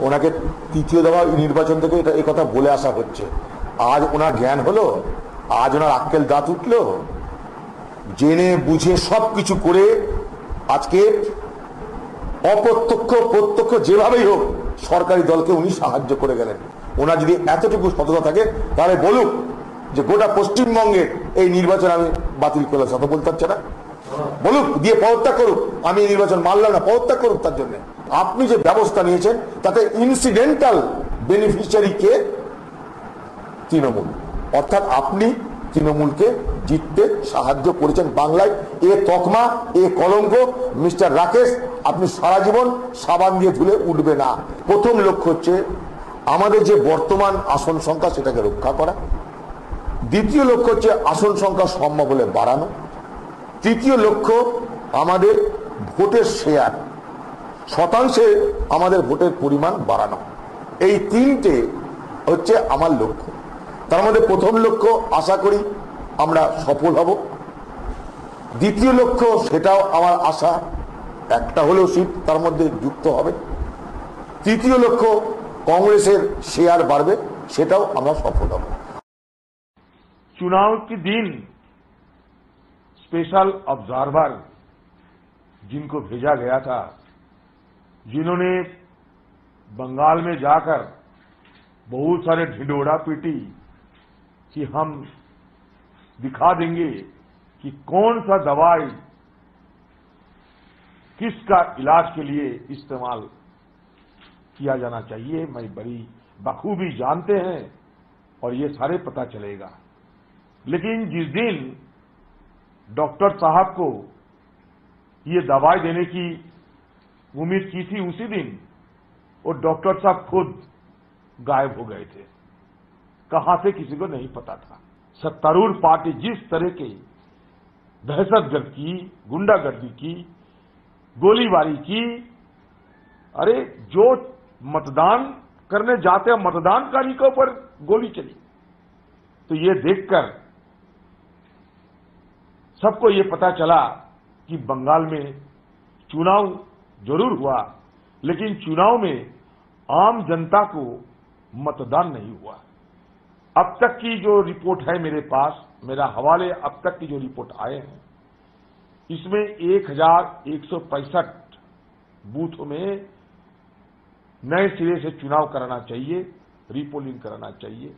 ওনাকে তৃতীয় দফা নির্বাচন থেকে এটা এই কথা বলে আসা হচ্ছে। আজ ওনার জ্ঞান হলো, আজ ওনার আক্কেল দাঁত উঠল, জেনে বুঝে সব কিছু করে আজকে অপ্রত্যক্ষ, প্রত্যক্ষ যেভাবেই হোক সরকারি দলকে উনি সাহায্য করে গেলেন। ওনার যদি এতটুকু সততা থাকে, তাহলে বলুক যে গোটা পশ্চিমবঙ্গের এই নির্বাচন আমি বাতিল করলাম। সত বলতে পারছে না। বলুক, দিয়ে পদত্যাগ করুক। আমি নির্বাচন মানলাম না, পদত্যাগ করুক তার জন্য। আপনি যে ব্যবস্থা নিয়েছেন, তাতে ইনসিডেন্টাল বেনিফিশিয়ারি কে তৃণমূল। অর্থাৎ আপনি তৃণমূলকে জিততে সাহায্য করেছেন বাংলায়। এ তকমা, এ কলঙ্ক, মিস্টার রাকেশ, আপনি সারা জীবন সাবান দিয়ে ধুলে উঠবে না। প্রথম লক্ষ্য হচ্ছে আমাদের যে বর্তমান আসন সংখ্যা, সেটাকে রক্ষা করা। দ্বিতীয় লক্ষ্য হচ্ছে আসন সংখ্যা সম্ভব হলে বাড়ানো। তৃতীয় লক্ষ্য, আমাদের ভোটের শেয়ার শতাংশে আমাদের ভোটের পরিমাণ বাড়ানো এই তিনটে হচ্ছে আমার লক্ষ্য তার মধ্যে প্রথম লক্ষ্য আশা করি আমরা সফল হব দ্বিতীয় লক্ষ্য সেটাও আমার আশা একটা হলেও সিট তার মধ্যে যুক্ত হবে তৃতীয় লক্ষ্য কংগ্রেসের শেয়ার বাড়বে সেটাও আমরা সফল হব चुनाव के दिन स्पेशल ऑब्जर्वर जिनको भेजा गया था जिन्होंने बंगाल में जाकर बहुत सारे ढिंडोरा पीटी कि हम दिखा देंगे कि कौन सा दवाई किसका इलाज के लिए इस्तेमाल किया जाना चाहिए। मैं बड़ी बखूबी जानते हैं और ये सारे पता चलेगा। लेकिन जिस दिन डॉक्टर साहब को ये दवाई देने की उम्मीद की थी उसी दिन, और डॉक्टर साहब खुद गायब हो गए थे। कहाँ से किसी को नहीं पता था। सत्तारूढ़ पार्टी जिस तरह के दहशतगर्द की, गुंडागर्दी की, गोलीबारी की, अरे, जो मतदान करने जाते मतदानकारी के ऊपर गोली चली। तो ये देखकर सबको ये पता चला कि बंगाल में चुनाव ज़रूर हुआ, लेकिन चुनाव में आम जनता को मतदान नहीं हुआ। अब तक की जो रिपोर्ट है मेरे पास, मेरा हवाले अब तक की जो रिपोर्ट आए हैं, इसमें एक हज़ार एक सौ पैंसठ बूथों में नए सिरे से चुनाव कराना चाहिए, रिपोलिंग कराना चाहिए।